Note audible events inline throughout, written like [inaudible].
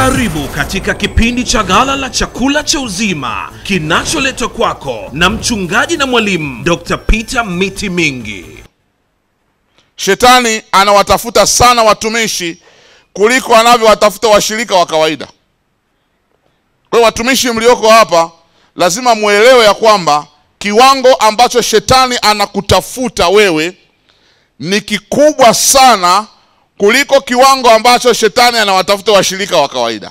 Karibu katika kipindi cha gala la Chakula cha Uzima kinacholetwa kwako na mchungaji na mwalimu Dr. Peter Miti Mingi. Shetani anawatafuta sana watumishi kuliko anavyowatafuta washirika wa kawaida. Kwa hiyo watumishi mlioko hapa, lazima mwelewe ya kwamba kiwango ambacho shetani anakutafuta wewe ni kikubwa sana kuliko kiwango ambacho shetani anawatafuta washirika wa kawaida.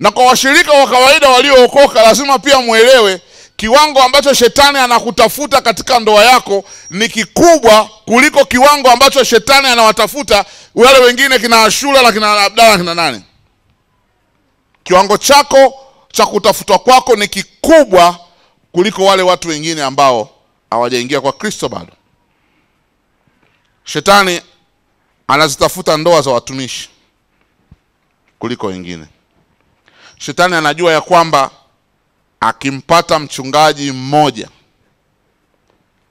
Na kwa washirika wa kawaida waliookoka, lazima pia mwelewe kiwango ambacho shetani anakutafuta katika ndoa yako ni kikubwa kuliko kiwango ambacho shetani anawatafuta wale wengine, kina Ashura na kina Abdala na kina nani. Kiwango chako cha kutafutwa kwako ni kikubwa kuliko wale watu wengine ambao hawajaingia kwa Kristo bado. Shetani anazitafuta ndoa za watumishi kuliko wengine. Shetani anajua ya kwamba akimpata mchungaji mmoja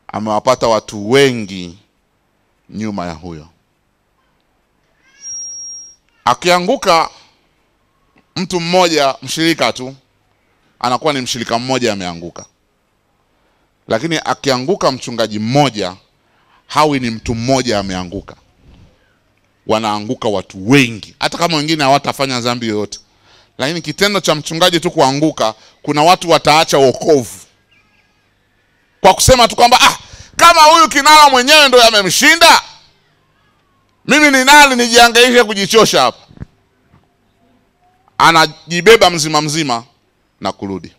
amewapata watu wengi nyuma ya huyo. Akianguka mtu mmoja mshirika tu, anakuwa ni mshirika mmoja ameanguka, lakini akianguka mchungaji mmoja, hawi ni mtu mmoja ameanguka, wanaanguka watu wengi, hata kama wengine hawatafanya dhambi yoyote lakini kitendo cha mchungaji tu kuanguka, kuna watu wataacha wokovu kwa kusema tu kwamba ah, kama huyu kinara mwenyewe ndo yamemshinda, mimi ni nani nijihangaishe kujichosha hapa? Anajibeba mzima mzima na kurudi.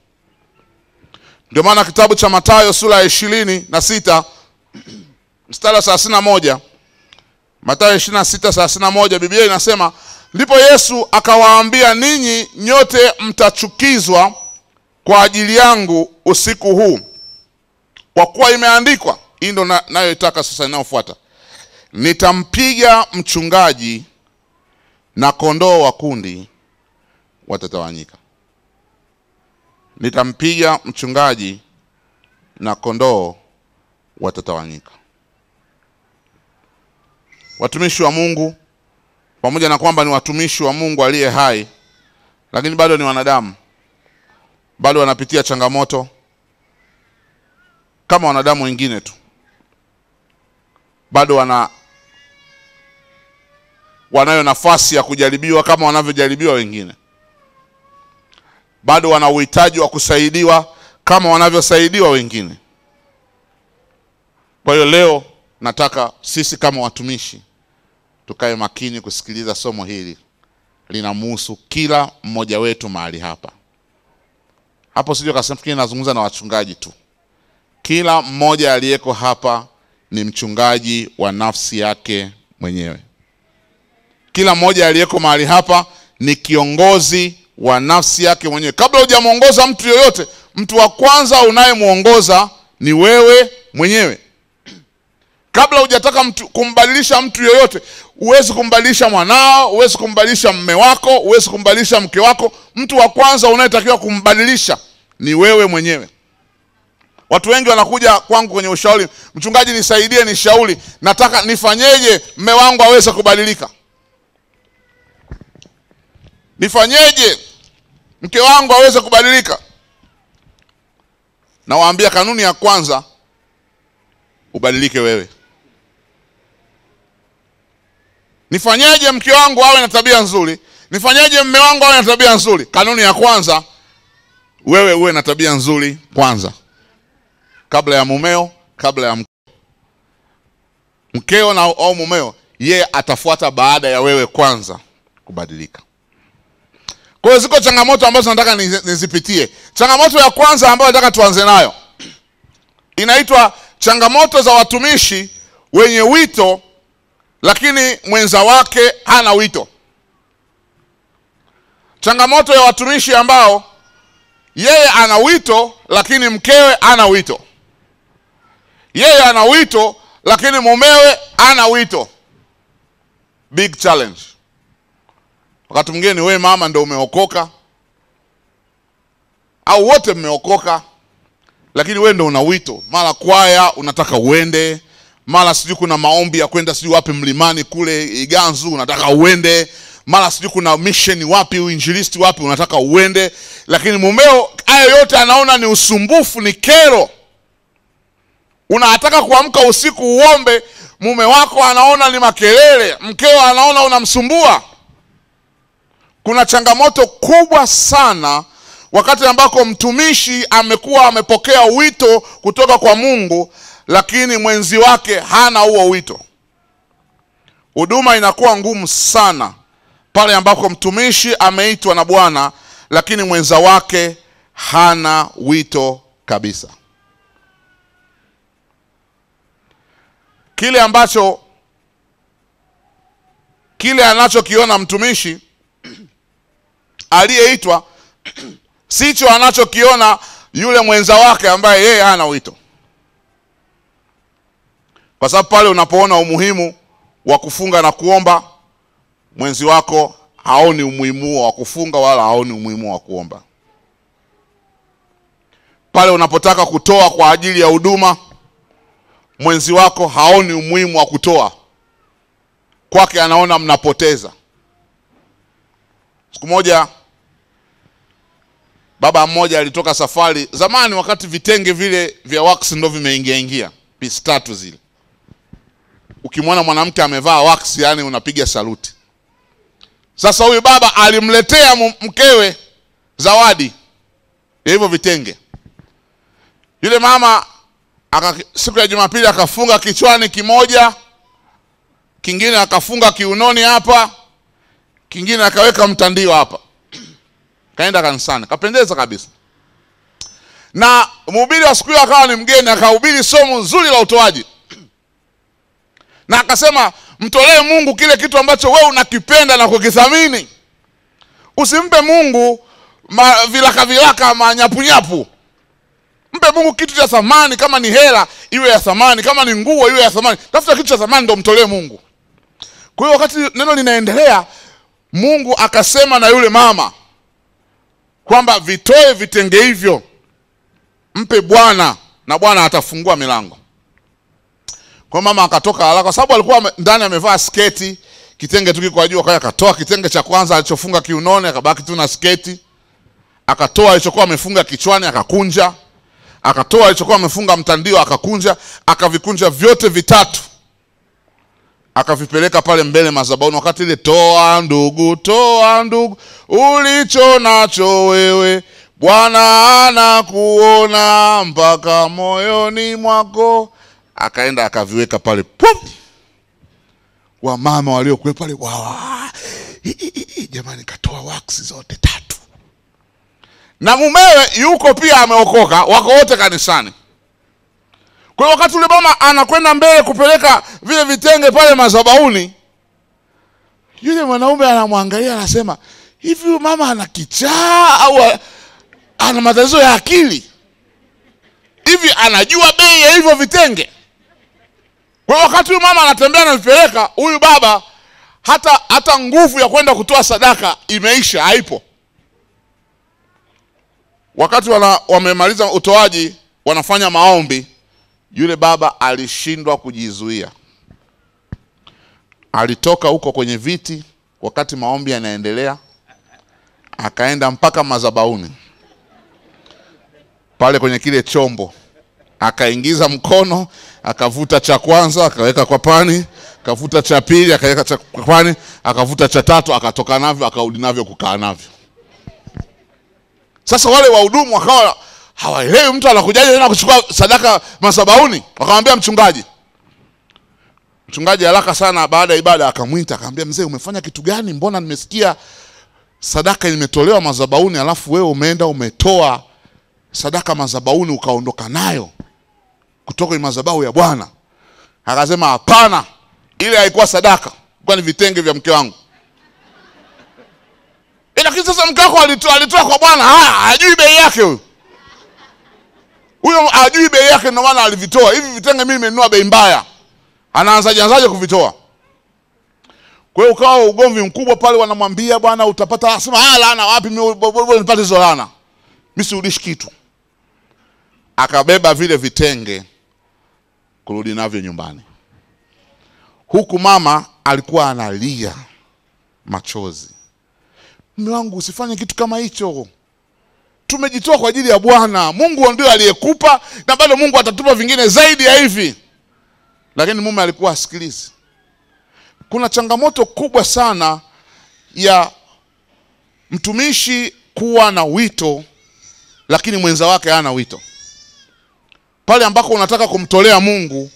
Ndio maana kitabu cha Mathayo sura ya ishirini na sita [clears throat] mstari wa thelathini na moja Mathayo ishirini na sita thelathini na moja Biblia inasema Ndipo Yesu akawaambia, ninyi nyote mtachukizwa kwa ajili yangu usiku huu, kwa kuwa imeandikwa. Hii ndo na, nayoitaka sasa, inayofuata nitampiga mchungaji na kondoo wa kundi watatawanyika. Nitampiga mchungaji na kondoo watatawanyika. Watumishi wa Mungu pamoja na kwamba ni watumishi wa Mungu aliye hai, lakini bado ni wanadamu, bado wanapitia changamoto kama wanadamu wengine tu, bado wana wanayo nafasi ya kujaribiwa kama wanavyojaribiwa wengine, bado wana uhitaji wa kusaidiwa kama wanavyosaidiwa wengine. Kwa hiyo leo nataka sisi kama watumishi tukae makini kusikiliza somo hili, linamhusu kila mmoja wetu mahali hapa. Hapo sijui kasema, fikiri nazungumza na wachungaji tu. Kila mmoja aliyeko hapa ni mchungaji wa nafsi yake mwenyewe. Kila mmoja aliyeko mahali hapa ni kiongozi wa nafsi yake mwenyewe. Kabla hujamwongoza mtu yoyote, mtu wa kwanza unayemwongoza ni wewe mwenyewe. Kabla hujataka mtu kumbadilisha mtu yoyote, huwezi kumbadilisha mwanao, huwezi kumbadilisha mme wako, huwezi kumbadilisha mke wako. Mtu wa kwanza unayetakiwa kumbadilisha ni wewe mwenyewe. Watu wengi wanakuja kwangu kwenye ushauri, mchungaji, nisaidie, nishauri, nataka nifanyeje mme wangu aweze kubadilika? Nifanyeje mke wangu aweze kubadilika? Nawaambia, kanuni ya kwanza, ubadilike wewe. Nifanyeje mke wangu awe na tabia nzuri? Nifanyeje mme wangu awe na tabia nzuri? Kanuni ya kwanza, wewe uwe na tabia nzuri kwanza, kabla ya mumeo, kabla ya mkeo. Mkeo na au mumeo, yeye atafuata baada ya wewe kwanza kubadilika. Kwa hiyo ziko changamoto ambazo nataka nizipitie. Changamoto ya kwanza ambayo nataka tuanze nayo inaitwa changamoto za watumishi wenye wito lakini mwenza wake hana wito. Changamoto ya watumishi ambao yeye ana wito lakini mkewe ana wito, yeye ana wito lakini mumewe ana wito. Big challenge. Wakati mwingine wewe mama ndo umeokoka au wote mmeokoka, lakini we ndo una wito, mara kwaya unataka uende mara sijui kuna maombi ya kwenda sijui wapi mlimani kule Iganzu, unataka uende, mara sijui kuna misheni wapi uinjilisti wapi unataka uende. Lakini mumeo hayo yote anaona ni usumbufu ni kero. Unataka kuamka usiku uombe mume wako anaona ni makelele mkeo anaona unamsumbua. Kuna changamoto kubwa sana wakati ambako mtumishi amekuwa amepokea wito kutoka kwa mungu lakini mwenzi wake hana huo wito. Huduma inakuwa ngumu sana pale ambako mtumishi ameitwa na bwana lakini mwenza wake hana wito kabisa. Kile ambacho kile anachokiona mtumishi [clears throat] aliyeitwa [clears throat] sicho anachokiona yule mwenza wake ambaye yeye hana wito kwa sababu pale unapoona umuhimu wa kufunga na kuomba mwenzi wako haoni umuhimu wa kufunga wala haoni umuhimu wa kuomba. Pale unapotaka kutoa kwa ajili ya huduma mwenzi wako haoni umuhimu wa kutoa. Kwake anaona mnapoteza. Siku moja baba mmoja alitoka safari. Zamani wakati vitenge vile vya wax ndo vimeingia ingia pisi tatu zile ukimwona mwanamke amevaa wax yani unapiga saluti. Sasa huyu baba alimletea mkewe zawadi. Ya hivyo vitenge. Yule mama aka, siku ya jumapili akafunga kichwani kimoja kingine akafunga kiunoni hapa kingine akaweka mtandio hapa. [clears throat] Kaenda kanisani. Kapendeza kabisa. Na mhubiri wa siku hiyo akawa ni mgeni akahubiri somo nzuri la utoaji na akasema mtolee mungu kile kitu ambacho wewe unakipenda na kukithamini. Usimpe mungu ma, vilaka vilaka manyapunyapu. Mpe mungu kitu cha thamani kama ni hela iwe ya thamani kama ni nguo iwe ya thamani. Tafuta kitu cha thamani ndo mtolee mungu. Kwa hiyo wakati neno linaendelea mungu akasema na yule mama kwamba vitoe vitenge hivyo mpe bwana na bwana atafungua milango kwa mama akatoka haraka kwa sababu alikuwa ndani amevaa sketi kitenge tu kiko juu akaja akatoa kitenge cha kwanza alichofunga kiunoni akabaki tu na sketi. Akatoa alichokuwa amefunga kichwani akakunja. Akatoa alichokuwa amefunga mtandio akakunja. Akavikunja vyote vitatu. Akavipeleka pale mbele madhabahuni wakati ile toa ndugu toa ndugu ulicho nacho wewe bwana anakuona mpaka moyoni mwako akaenda akaviweka pale pum! Wamama waliokuwa pale wawa "Hi, hi, hi, hi, jamani katoa waksi zote tatu. Na mumewe yuko pia ameokoka wako wote kanisani. Kwa wakati ule mama anakwenda mbele kupeleka vile vitenge pale mazabauni yule mwanaume anamwangalia anasema hivi mama ana kichaa au ana matatizo ya akili? Hivi anajua bei ya hivyo vitenge kwa wakati huyu mama anatembea anavipeleka huyu baba hata hata nguvu ya kwenda kutoa sadaka imeisha haipo. Wakati wana, wamemaliza utoaji wanafanya maombi yule baba alishindwa kujizuia. Alitoka huko kwenye viti wakati maombi yanaendelea akaenda mpaka mazabauni pale kwenye kile chombo akaingiza mkono akavuta cha kwanza akaweka kwa pani akavuta cha pili akaweka cha kwa pani akavuta cha tatu akatoka navyo akarudi navyo kukaa navyo. Sasa wale wahudumu wakawa hawaelewi mtu anakujaje tena kuchukua sadaka masabauni? Wakamwambia mchungaji. Mchungaji haraka sana baada ya ibada akamwita akamwambia mzee umefanya kitu gani? Mbona nimesikia sadaka imetolewa mazabauni alafu wewe umeenda umetoa sadaka mazabauni ukaondoka nayo kutoka kwenye madhabahu ya bwana. Akasema hapana ile haikuwa sadaka. Ilikuwa ni vitenge vya mke wangu. Eh, lakini sasa mke wako alitoa alitoa kwa bwana. Hajui bei yake huyo huyo hajui bei yake ndio maana alivitoa. Hivi vitenge mimi nimenunua bei mbaya. Anaanzaje anzaje kuvitoa? Kwa hiyo ukawa ugomvi mkubwa pale wanamwambia bwana utapata asema ah laana wapi mimi nipate hizo laana? Mimi sirudishi kitu. Akabeba vile vitenge kurudi navyo nyumbani huku mama alikuwa analia machozi. Mume wangu, usifanye kitu kama hicho. Tumejitoa kwa ajili ya Bwana. Mungu ndio aliyekupa na bado Mungu atatupa vingine zaidi ya hivi. Lakini mume alikuwa asikilizi. Kuna changamoto kubwa sana ya mtumishi kuwa na wito lakini mwenza wake hana wito. Pale ambako unataka kumtolea Mungu,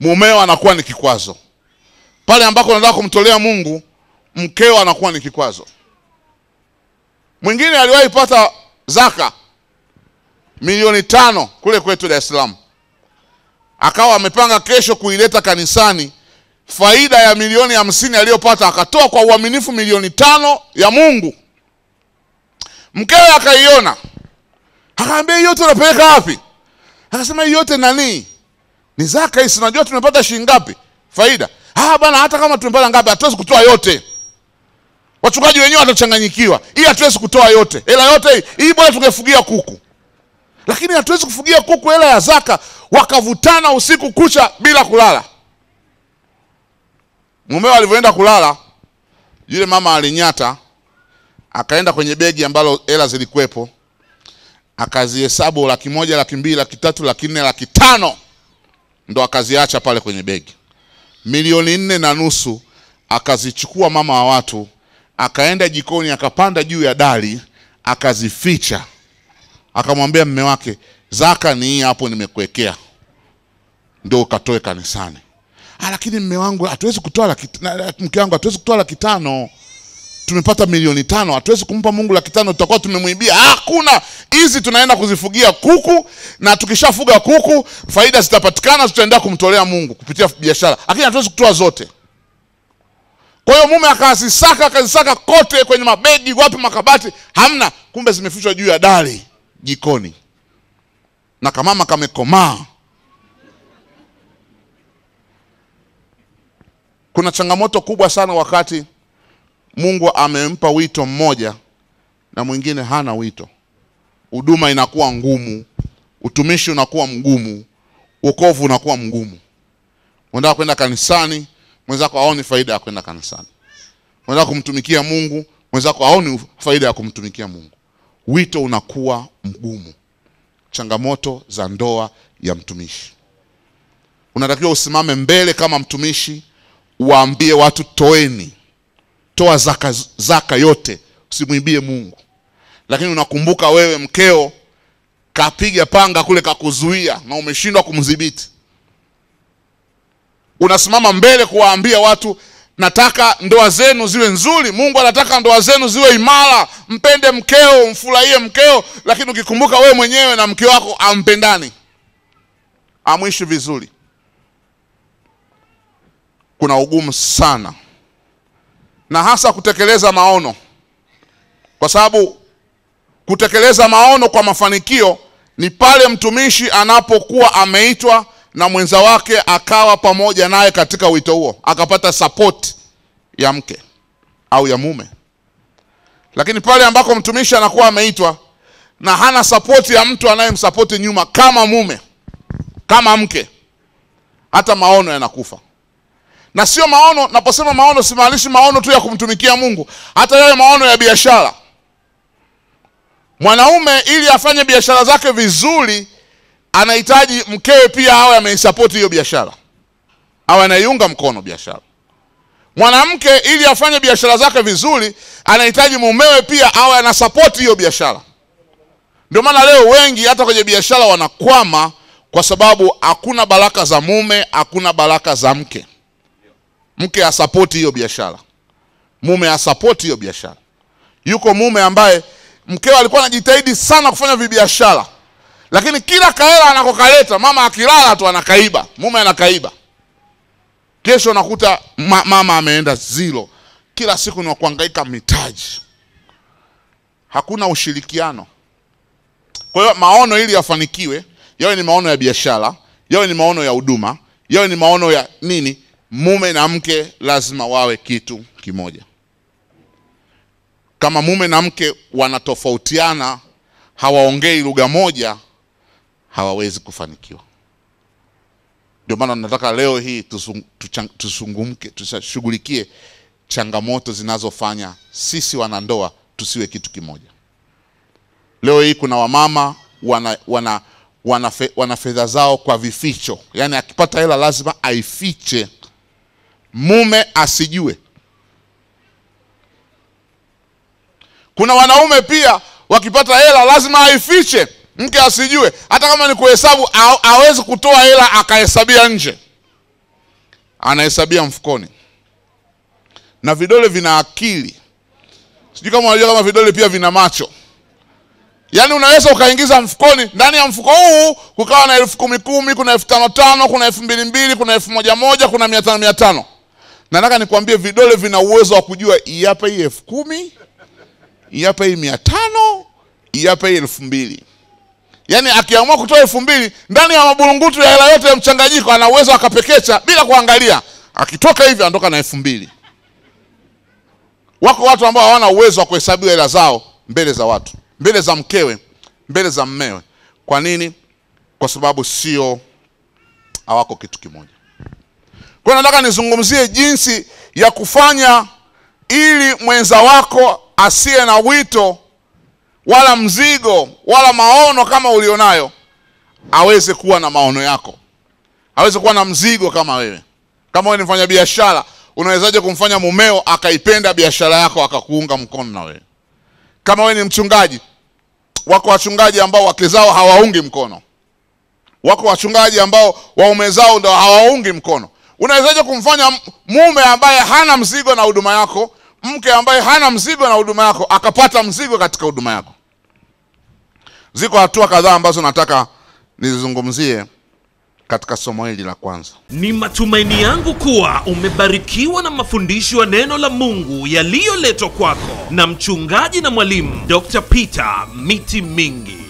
mumeo anakuwa ni kikwazo. Pale ambako unataka kumtolea Mungu, mkeo anakuwa ni kikwazo. Mwingine aliwahi pata zaka milioni tano kule kwetu Dar es Salaam, akawa amepanga kesho kuileta kanisani. Faida ya milioni hamsini aliyopata akatoa kwa uaminifu milioni tano ya Mungu. Mkewe akaiona, akaambia hiyo yote unapeleka wapi? Akasema hii yote nani, ni zaka hii, sinajua tumepata shilingi ngapi faida. Ah bana, hata kama tumepata ngapi, hatuwezi kutoa yote. Wachungaji wenyewe watachanganyikiwa, hii hatuwezi kutoa yote, hela yote hii hii, bora tungefugia kuku, lakini hatuwezi kufugia kuku hela ya zaka. Wakavutana usiku kucha bila kulala. Mumeo alivyoenda kulala, yule mama alinyata, akaenda kwenye begi ambalo hela zilikuwepo, akazihesabu laki moja, laki mbili, laki tatu, laki nne, laki tano, ndo akaziacha pale kwenye begi. Milioni nne na nusu akazichukua mama wa watu, akaenda jikoni, akapanda juu ya dari, akazificha, akamwambia mme wake, zaka ni hii hapo, nimekuwekea, ndo ukatoe kanisani. Ah, lakini mme wangu hatuwezi kutoa laki, mke wangu hatuwezi kutoa laki tano tumepata milioni tano, hatuwezi kumpa Mungu laki tano, tutakuwa tumemwibia. Hakuna, hizi tunaenda kuzifugia kuku, na tukishafuga kuku faida zitapatikana, tutaenda kumtolea Mungu kupitia biashara, lakini hatuwezi kutoa zote. Kwa hiyo mume akazisaka akazisaka kote kwenye mabegi, wapi, makabati, hamna. Kumbe zimefichwa juu ya dari jikoni, na kamama kamekomaa. Kuna changamoto kubwa sana wakati Mungu amempa wito mmoja na mwingine hana wito. Huduma inakuwa ngumu, utumishi unakuwa mgumu, wokovu unakuwa mgumu. Unataka kwenda kanisani, mwenzako aoni faida ya kwenda kanisani. Unataka kumtumikia Mungu, mwenzako haoni faida ya kumtumikia Mungu. Wito unakuwa mgumu. Changamoto za ndoa ya mtumishi. Unatakiwa usimame mbele kama mtumishi, waambie watu toeni toa zaka, zaka yote, usimwibie Mungu. Lakini unakumbuka wewe mkeo kapiga panga kule kakuzuia na umeshindwa kumdhibiti. Unasimama mbele kuwaambia watu, nataka ndoa zenu ziwe nzuri, Mungu anataka ndoa zenu ziwe imara, mpende mkeo, mfurahie mkeo, lakini ukikumbuka wewe mwenyewe na mke wako ampendani, amwishi vizuri, kuna ugumu sana na hasa kutekeleza maono, kwa sababu kutekeleza maono kwa mafanikio ni pale mtumishi anapokuwa ameitwa na mwenza wake akawa pamoja naye katika wito huo, akapata support ya mke au ya mume. Lakini pale ambako mtumishi anakuwa ameitwa na hana support ya mtu anayemsapoti nyuma, kama mume, kama mke, hata maono yanakufa na sio maono. Naposema maono, simaanishi maono tu ya kumtumikia Mungu, hata yale maono ya biashara. Mwanaume ili afanye biashara zake vizuri, anahitaji mkewe pia awe ameisapoti hiyo biashara, awe anaiunga mkono biashara. Mwanamke ili afanye biashara zake vizuri, anahitaji mumewe pia awe anasapoti hiyo biashara. Ndio maana leo wengi hata kwenye biashara wanakwama, kwa sababu hakuna baraka za mume, hakuna baraka za mke mke asapoti hiyo biashara, mume asapoti hiyo biashara. Yuko mume ambaye mkeo alikuwa anajitahidi sana kufanya vibiashara, lakini kila kahela anakokaleta mama akilala tu anakaiba, mume anakaiba. Kesho nakuta ma mama ameenda zero, kila siku ni kuhangaika mitaji, hakuna ushirikiano. Kwa hiyo maono ili yafanikiwe, yawe ni maono ya biashara, yawe ni maono ya huduma, yawe ni maono ya nini mume na mke lazima wawe kitu kimoja. Kama mume na mke wanatofautiana, hawaongei lugha moja, hawawezi kufanikiwa. Ndio maana nataka leo hii tusungumke, tushughulikie changamoto zinazofanya sisi wanandoa tusiwe kitu kimoja. Leo hii kuna wamama wana, wana, wana, wana fedha zao kwa vificho, yaani akipata hela lazima aifiche, mume asijue. Kuna wanaume pia wakipata hela lazima aifiche, mke asijue, hata kama ni kuhesabu, awezi kutoa hela akahesabia nje, anahesabia mfukoni. Na vidole vina akili, sijui kama unajua kama vidole pia vina macho. Yaani unaweza ukaingiza mfukoni, ndani ya mfuko huu kukawa na elfu kumi kumi, kuna elfu tano tano, kuna elfu mbili mbili, kuna elfu moja moja, kuna mia tano mia tano. Nataka nikwambie vidole vina uwezo wa kujua hii hii elfu kumi hii hii mia tano hii hii elfu mbili. Yaani akiamua kutoa elfu mbili ndani ya maburungutu ya hela yote ya mchanganyiko ana uwezo akapekecha bila kuangalia. Akitoka hivi anatoka na elfu mbili. Wako watu ambao hawana uwezo wa kuhesabiwa hela zao mbele za watu mbele za mkewe mbele za mmewe. Kwa nini? Kwa sababu sio hawako kitu kimoja kwa nataka nizungumzie jinsi ya kufanya ili mwenza wako asiye na wito wala mzigo wala maono kama ulionayo aweze kuwa na maono yako, aweze kuwa na mzigo kama wewe. Kama wewe ni mfanya biashara, unawezaje kumfanya mumeo akaipenda biashara yako akakuunga mkono na wewe? Kama wewe ni mchungaji, wako wachungaji ambao wake zao hawaungi mkono, wako wachungaji ambao waume zao ndo hawaungi mkono. Unawezaje kumfanya mume ambaye hana mzigo na huduma yako mke ambaye hana mzigo na huduma yako akapata mzigo katika huduma yako. Ziko hatua kadhaa ambazo nataka nizizungumzie katika somo hili la kwanza. Ni matumaini yangu kuwa umebarikiwa na mafundisho ya neno la Mungu yaliyoletwa kwako na mchungaji na mwalimu Dr. Peter Miti Mingi.